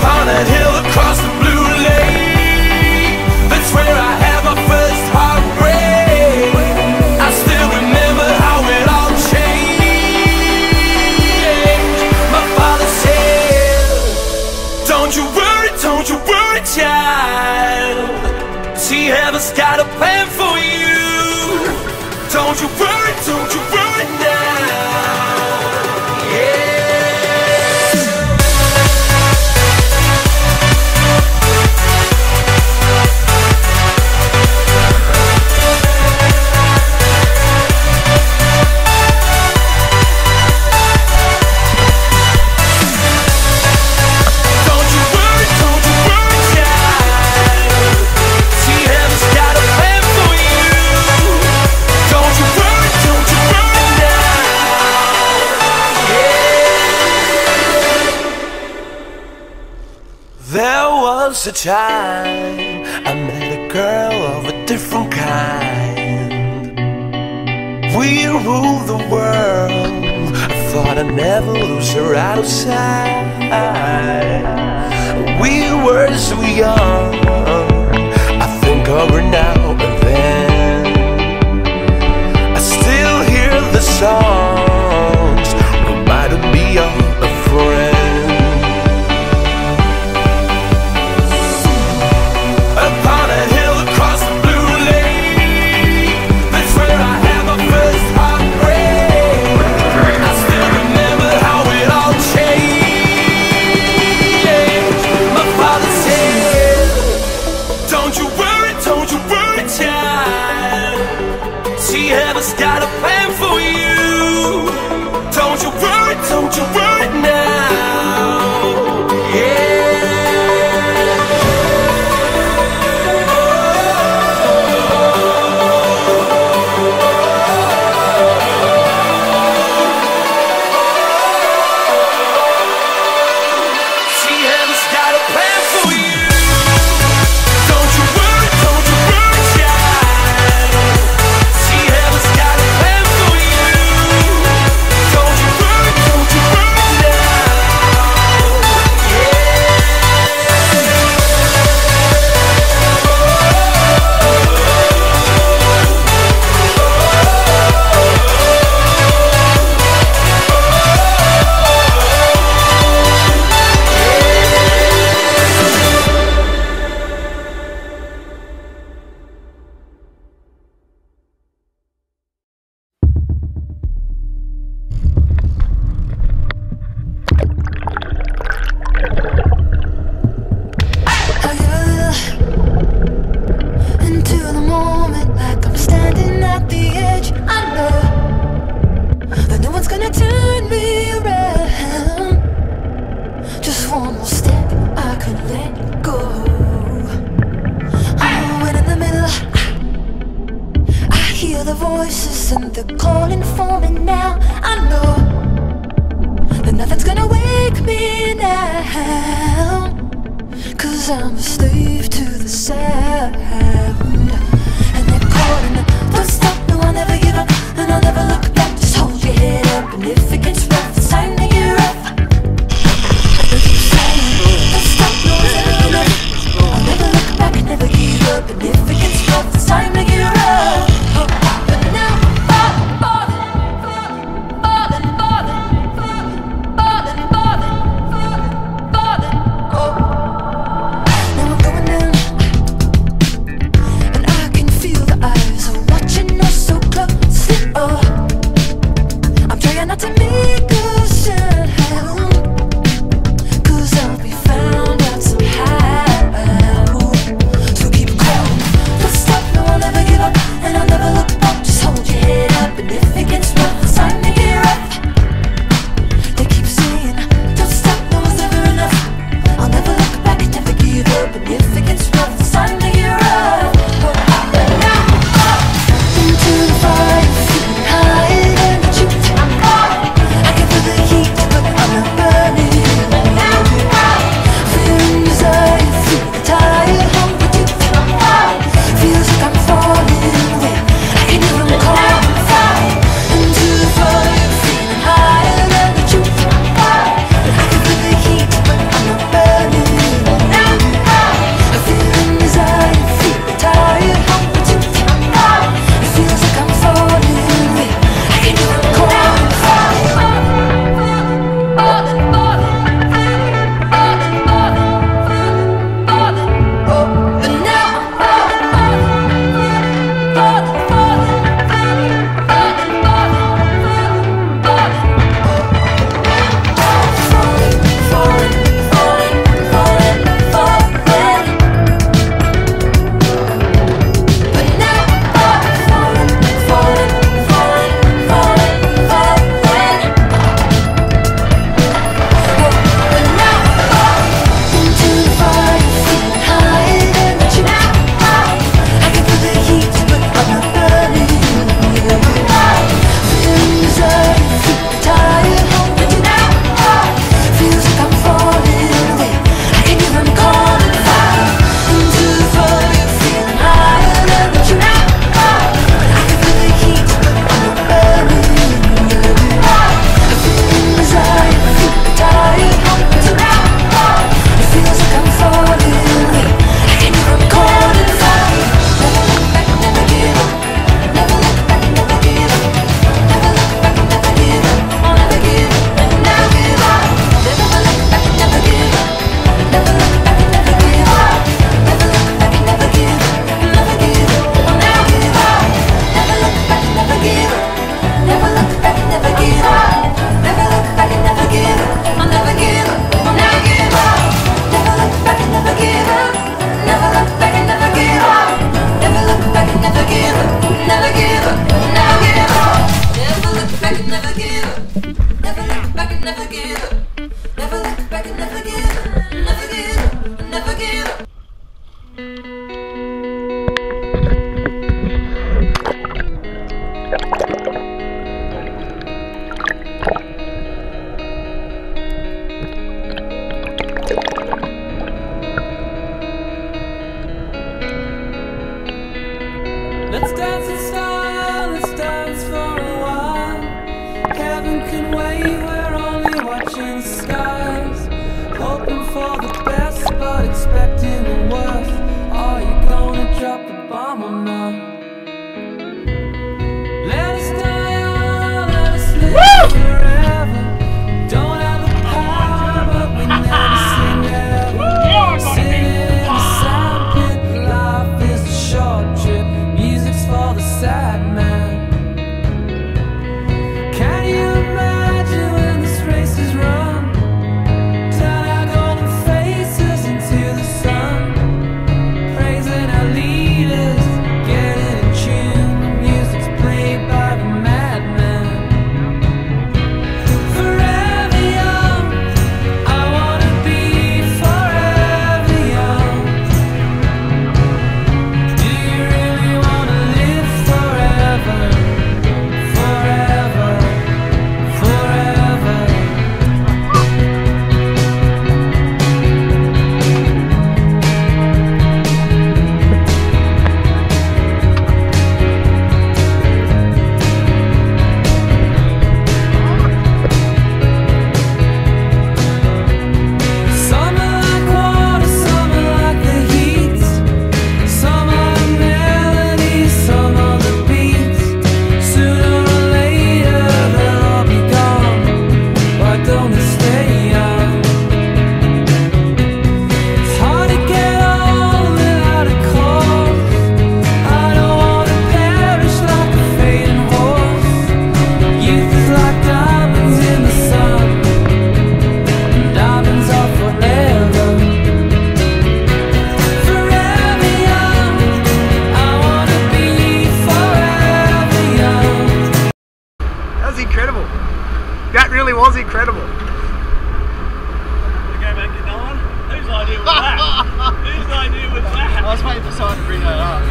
A hill across the blue lake, that's where I had my first heartbreak. I still remember how it all changed. My father said, Don't you worry, don't you worry, child. See, heaven's got a plan for you. Don't you worry, don't you worry a time I met a girl of a different kind. We ruled the world. I thought I'd never lose her out of sight. We were so young. I think of her now and then. I still hear the songs See, heaven's got a plan they're calling for me now. I know that nothing's gonna wake me now. Cause I'm a slave to the sound Yeah.